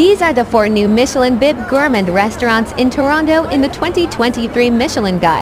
These are the four new Michelin Bib Gourmand restaurants in Toronto in the 2023 Michelin Guide.